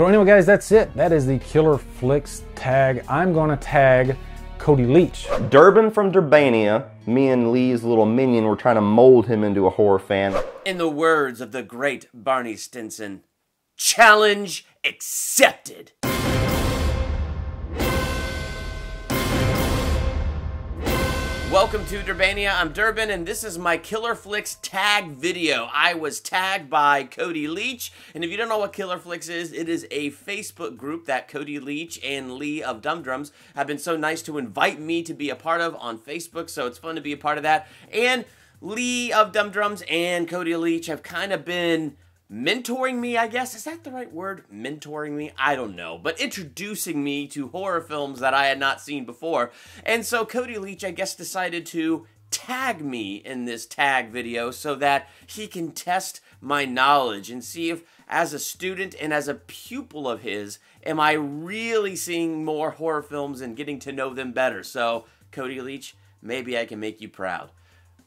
So anyway, guys, that's it. That is the Killer Flicks tag. I'm going to tag Cody Leach. Durban from Durbania. Me and Lee's little minion were trying to mold him into a horror fan. In the words of the great Barney Stinson, challenge accepted. Welcome to Durbania. I'm Durban, and this is my Killer Flicks tag video. I was tagged by Cody Leach, and if you don't know what Killer Flicks is, it is a Facebook group that Cody Leach and Lee of Dumb Drums have been so nice to invite me to be a part of on Facebook, so it's fun to be a part of that. And Lee of Dumb Drums and Cody Leach have kind of been mentoring me, I guess. Is that the right word? Mentoring me? I don't know. But introducing me to horror films that I had not seen before. And so Cody Leach, I guess, decided to tag me in this tag video so that he can test my knowledge and see if, as a student and as a pupil of his, am I really seeing more horror films and getting to know them better. So, Cody Leach, maybe I can make you proud.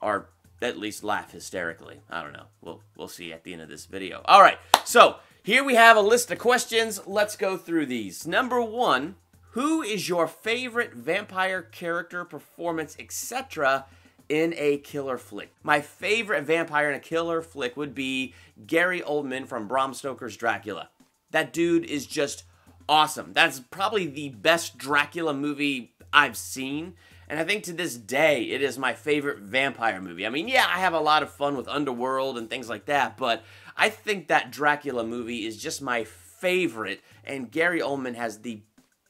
Or at least laugh hysterically. I don't know. We'll we'll see at the end of this video. All right. So, here we have a list of questions. Let's go through these. Number 1, who is your favorite vampire character, performance, etc. in a killer flick? My favorite vampire in a killer flick would be Gary Oldman from Bram Stoker's Dracula. That dude is just awesome. That's probably the best Dracula movie I've seen. And I think to this day, it is my favorite vampire movie. I mean, yeah, I have a lot of fun with Underworld and things like that, but I think that Dracula movie is just my favorite, and Gary Oldman has the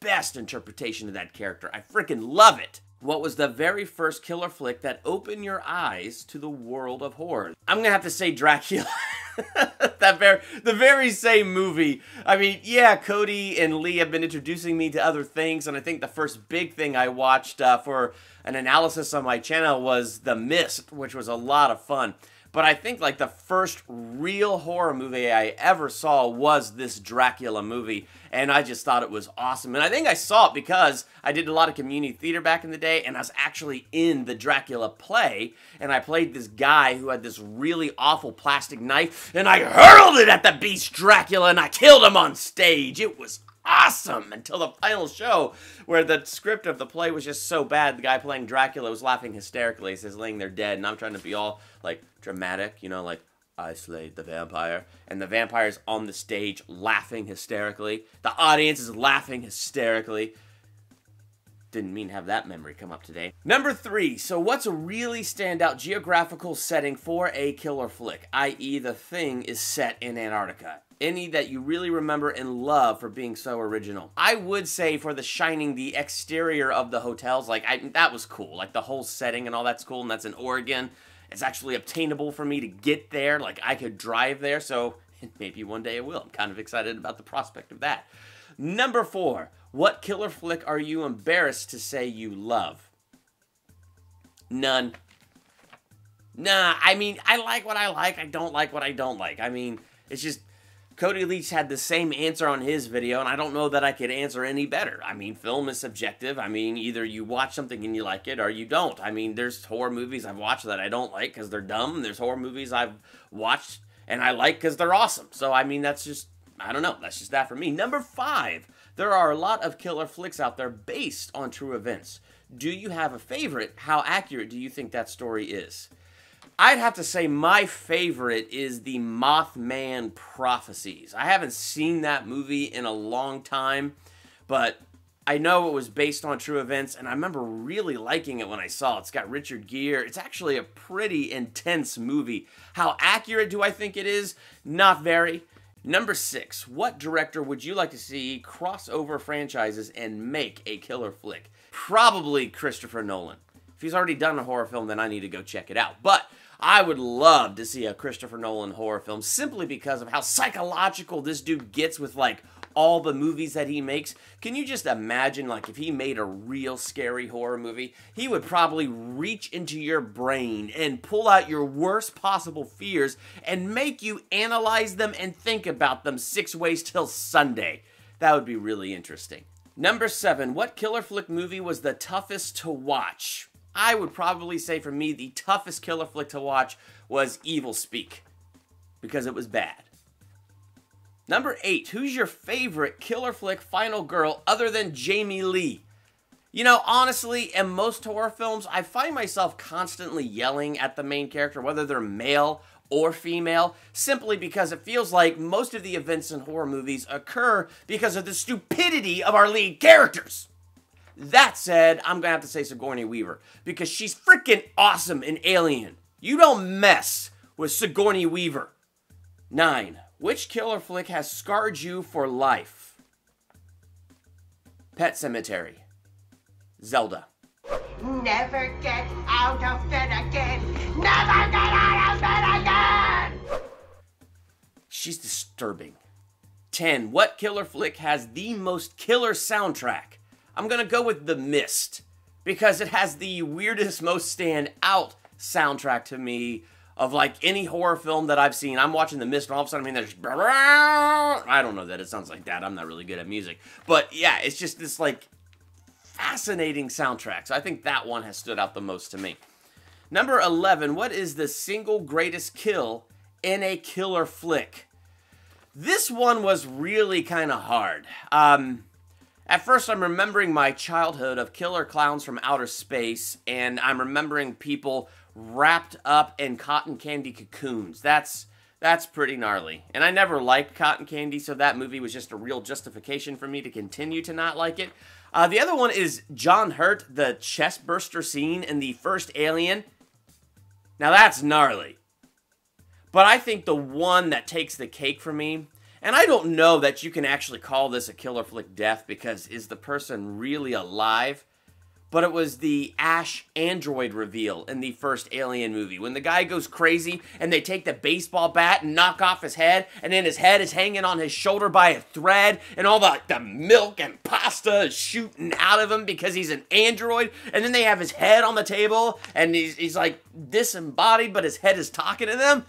best interpretation of that character. I freaking love it. What was the very first killer flick that opened your eyes to the world of horror? I'm gonna have to say Dracula. that very the very same movie. I mean, yeah, Cody and Lee have been introducing me to other things, and I think the first big thing I watched uh, for an analysis on my channel was The Mist, which was a lot of fun. But I think like the first real horror movie I ever saw was this Dracula movie, and I just thought it was awesome. And I think I saw it because I did a lot of community theater back in the day, and I was actually in the Dracula play, and I played this guy who had this really awful plastic knife, and I hurled it at the beast Dracula, and I killed him on stage. It was awesome until the final show where the script of the play was just so bad the guy playing dracula was laughing hysterically. As he's laying there dead and i'm trying to be all like dramatic you know like i slayed the vampire and the vampire's on the stage laughing hysterically. The audience is laughing hysterically didn't mean to have that memory come up today. Number three, so what's a really standout geographical setting for a killer flick, i.e., the thing is set in Antarctica? Any that you really remember and love for being so original? I would say for The Shining, the exterior of the hotels, like, I, that was cool. Like, the whole setting and all that's cool, and that's in Oregon. It's actually obtainable for me to get there. Like, I could drive there, so maybe one day I will. I'm kind of excited about the prospect of that. Number four, what killer flick are you embarrassed to say you love? None. Nah, I mean, I like what I like. I don't like what I don't like. I mean, it's just Cody Leach had the same answer on his video, and I don't know that I could answer any better. I mean, film is subjective. I mean, either you watch something and you like it, or you don't. I mean, there's horror movies I've watched that I don't like because they're dumb. There's horror movies I've watched and I like because they're awesome. So, I mean, that's just, I don't know. That's just that for me. Number five, there are a lot of killer flicks out there based on true events. Do you have a favorite? How accurate do you think that story is? I'd have to say my favorite is the Mothman Prophecies. I haven't seen that movie in a long time, but I know it was based on true events, and I remember really liking it when I saw it. It's got Richard Gere. It's actually a pretty intense movie. How accurate do I think it is? Not very. Number six, what director would you like to see cross over franchises and make a killer flick? Probably Christopher Nolan. If he's already done a horror film, then I need to go check it out. But I would love to see a Christopher Nolan horror film simply because of how psychological this dude gets with like all the movies that he makes. Can you just imagine, like, if he made a real scary horror movie, he would probably reach into your brain and pull out your worst possible fears and make you analyze them and think about them six ways till Sunday. That would be really interesting. Number seven, what killer flick movie was the toughest to watch? I would probably say for me, the toughest killer flick to watch was Evilspeak because it was bad. Number eight, who's your favorite killer flick final girl other than Jamie Lee? You know, honestly, in most horror films, I find myself constantly yelling at the main character, whether they're male or female, simply because it feels like most of the events in horror movies occur because of the stupidity of our lead characters. That said, I'm gonna have to say Sigourney Weaver, because she's freaking awesome in Alien. You don't mess with Sigourney Weaver. 9. Which killer flick has scarred you for life? Pet Sematary. Zelda. Never get out of bed again. Never get out of bed again. She's disturbing. 10. What killer flick has the most killer soundtrack? I'm gonna go with The Mist because it has the weirdest, most stand out soundtrack to me of like any horror film that I've seen. I'm watching The Mist, and all of a sudden, I mean, there's I don't know that it sounds like that. I'm not really good at music, but yeah, it's just this like fascinating soundtrack. So I think that one has stood out the most to me. Number 11, what is the single greatest kill in a killer flick? This one was really kind of hard. Um, at first, I'm remembering my childhood of killer clowns from outer space, and I'm remembering people wrapped up in cotton candy cocoons. That's that's pretty gnarly. And I never liked cotton candy, so that movie was just a real justification for me to continue to not like it. Uh, the other one is John Hurt, the chest burster scene in the first Alien. Now that's gnarly. But I think the one that takes the cake for me, and I don't know that you can actually call this a killer flick death because is the person really alive? But it was the Ash android reveal in the first Alien movie. When the guy goes crazy and they take the baseball bat and knock off his head, and then his head is hanging on his shoulder by a thread, and all the, the milk and pasta is shooting out of him because he's an android, and then they have his head on the table, and he's, he's like disembodied, but his head is talking to them.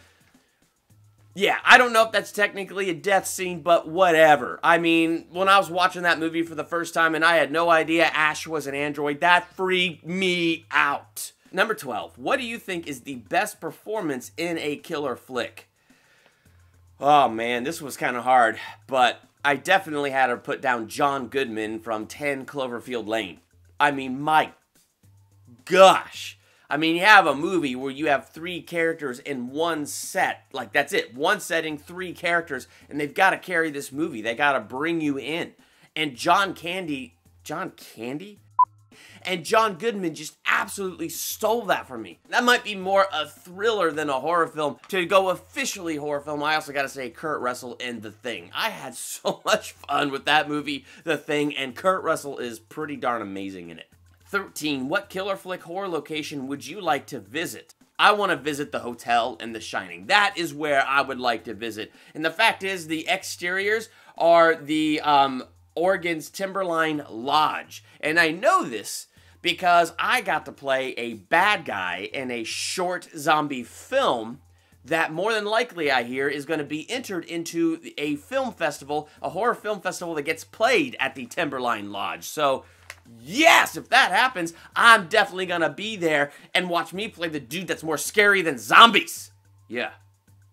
Yeah, I don't know if that's technically a death scene, but whatever. I mean, when I was watching that movie for the first time and I had no idea Ash was an android, that freaked me out. Number 12. What do you think is the best performance in a killer flick? Oh man, this was kind of hard, but I definitely had to put down John Goodman from 10 Cloverfield Lane. I mean, my gosh. I mean, you have a movie where you have three characters in one set. Like, that's it. One setting, three characters, and they've got to carry this movie. They got to bring you in. And John Candy, John Candy? And John Goodman just absolutely stole that from me. That might be more a thriller than a horror film. To go officially horror film, I also got to say Kurt Russell in The Thing. I had so much fun with that movie, The Thing, and Kurt Russell is pretty darn amazing in it. 13. What killer flick horror location would you like to visit? I want to visit the hotel in The Shining. That is where I would like to visit. And the fact is, the exteriors are the um, Oregon's Timberline Lodge. And I know this because I got to play a bad guy in a short zombie film that more than likely I hear is going to be entered into a film festival, a horror film festival that gets played at the Timberline Lodge. So yes, if that happens, I'm definitely gonna be there and watch me play the dude that's more scary than zombies. Yeah,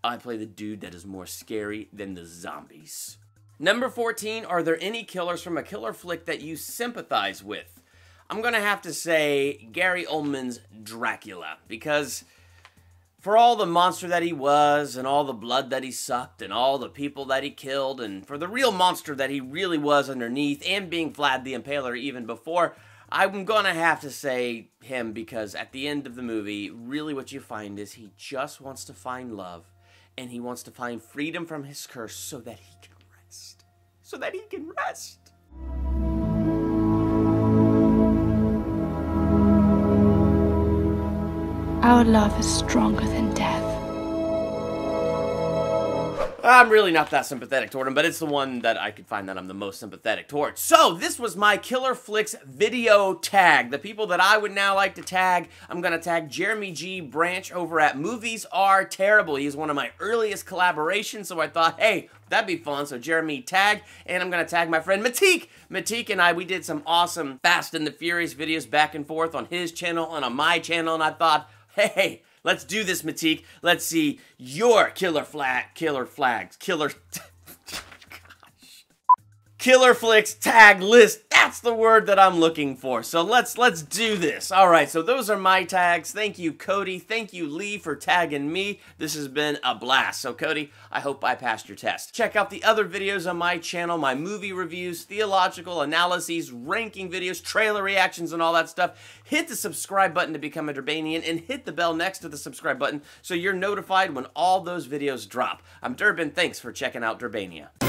I play the dude that is more scary than the zombies. Number 14, are there any killers from a killer flick that you sympathize with? I'm gonna have to say Gary Oldman's Dracula, because for all the monster that he was, and all the blood that he sucked, and all the people that he killed, and for the real monster that he really was underneath, and being Vlad the Impaler even before, I'm gonna have to say him because at the end of the movie, really what you find is he just wants to find love, and he wants to find freedom from his curse so that he can rest. So that he can rest. Our love is stronger than death. I'm really not that sympathetic toward him, but it's the one that I could find that I'm the most sympathetic toward. So, this was my Killer Flicks video tag. The people that I would now like to tag, I'm going to tag Jeremy G. Branch over at Movies Are Terrible. He's one of my earliest collaborations, so I thought, hey, that'd be fun. So, Jeremy tag, and I'm to tag my friend Matik. Matik and I, we did some awesome Fast and the Furious videos back and forth on his channel and on my channel, and I thought, hey, let's do this, Matik. Let's see your killer flag, killer flags, killer. Gosh. Killer Flicks tag list that's the word that I'm looking for. So let's let's do this. All right, so those are my tags. Thank you, Cody. Thank you, Lee, for tagging me. This has been a blast. So, Cody, I hope I passed your test. Check out the other videos on my channel, my movie reviews, theological analyses, ranking videos, trailer reactions, and all that stuff. Hit the subscribe button to become a Durbanian and hit the bell next to the subscribe button so you're notified when all those videos drop. I'm Durban. Thanks for checking out Durbania.